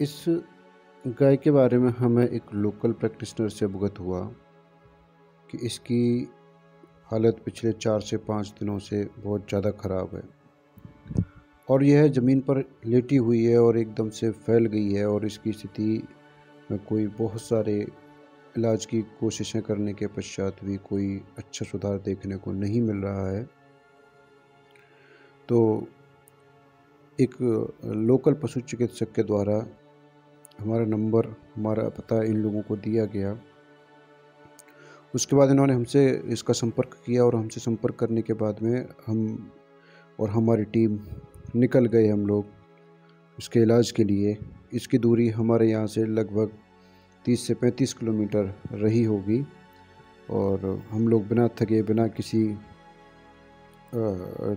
इस गाय के बारे में हमें एक लोकल प्रैक्टिशनर से अवगत हुआ कि इसकी हालत पिछले चार से पाँच दिनों से बहुत ज़्यादा ख़राब है। और यह ज़मीन पर लेटी हुई है और एकदम से फैल गई है और इसकी स्थिति में कोई बहुत सारे इलाज की कोशिशें करने के पश्चात भी कोई अच्छा सुधार देखने को नहीं मिल रहा है। तो एक लोकल पशु चिकित्सक के द्वारा हमारा नंबर, हमारा पता इन लोगों को दिया गया। उसके बाद इन्होंने हमसे इसका संपर्क किया और हमसे संपर्क करने के बाद में हम और हमारी टीम निकल गए हम लोग इसके इलाज के लिए। इसकी दूरी हमारे यहाँ से लगभग 30 से 35 किलोमीटर रही होगी और हम लोग बिना थके, बिना किसी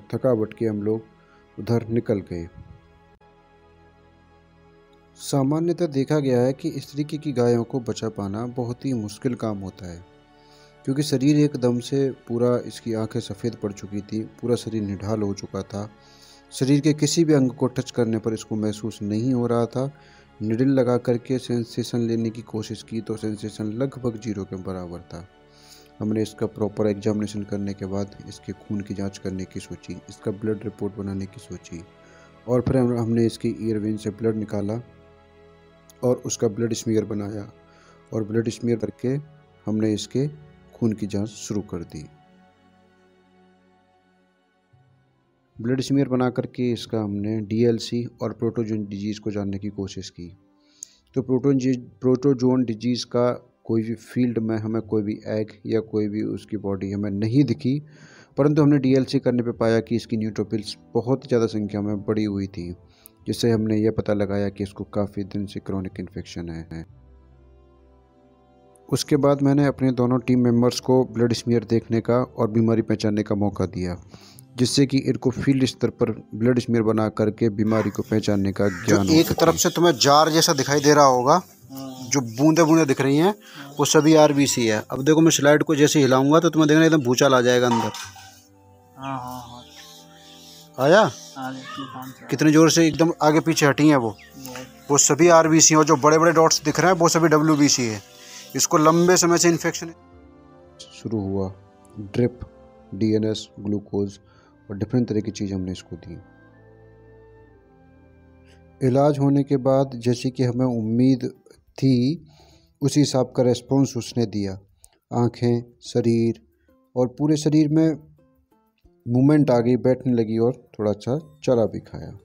थकावट के हम लोग उधर निकल गए। सामान्यतः देखा गया है कि इस तरीके की गायों को बचा पाना बहुत ही मुश्किल काम होता है, क्योंकि शरीर एकदम से पूरा इसकी आँखें सफ़ेद पड़ चुकी थी, पूरा शरीर निढाल हो चुका था। शरीर के किसी भी अंग को टच करने पर इसको महसूस नहीं हो रहा था। निडिल लगा करके सेंसेशन लेने की कोशिश की तो सेंसेशन लगभग ज़ीरो के बराबर था। हमने इसका प्रॉपर एग्जामिनेशन करने के बाद इसके खून की जाँच करने की सोची, इसका ब्लड रिपोर्ट बनाने की सोची और फिर हमने इसकी ईयर से ब्लड निकाला। और उसका ब्लड स्मीयर बनाया और ब्लड स्मीयर करके हमने इसके खून की जाँच शुरू कर दी। ब्लड स्मीयर बना करके इसका हमने डीएलसी और प्रोटोजोन डिज़ीज़ को जानने की कोशिश की। तो प्रोटोन प्रोटोजोन डिज़ीज़ का कोई भी फ़ील्ड में हमें कोई भी एग या कोई भी उसकी बॉडी हमें नहीं दिखी, परंतु हमने डीएलसी करने पे पाया कि इसकी न्यूट्रोपिल्स बहुत ज़्यादा संख्या में बढ़ी हुई थी। जिससे हमने यह पता लगाया कि इसको काफ़ी दिन से क्रॉनिक इन्फेक्शन है। उसके बाद मैंने अपने दोनों टीम मेंबर्स को ब्लड स्मीयर देखने का और बीमारी पहचानने का मौका दिया जिससे कि इनको फ़ील्ड स्तर पर ब्लड स्मीयर बना करके बीमारी को पहचानने का ज्ञान एक तरफ़ से तुम्हें जार जैसा दिखाई दे रहा होगा जो बूंदे बूंदे दिख रही हैं वो सभी आर बी सी है। अब देखो मैं स्लाइड को जैसे हिलाऊँगा तो तुम्हें देखना एकदम भूचाल आ जाएगा अंदर। हाँ, हाँ, हाँ। आया? कितने ज़ोर से एकदम आगे पीछे हटी हैं वो। वो सभी आर बी सी और जो बड़े बड़े डॉट्स दिख रहे हैं वो सभी डब्ल्यू बी सी है। इसको लंबे समय से इन्फेक्शन शुरू हुआ ड्रिप डीएनएस ग्लूकोज और डिफरेंट तरह की चीज़ हमने इसको दी। इलाज होने के बाद जैसे कि हमें उम्मीद थी उसी हिसाब का रेस्पॉन्स उसने दिया। आँखें शरीर और पूरे शरीर में मूवमेंट आ गई बैठने लगी और थोड़ा अच्छा चरा भी खाया।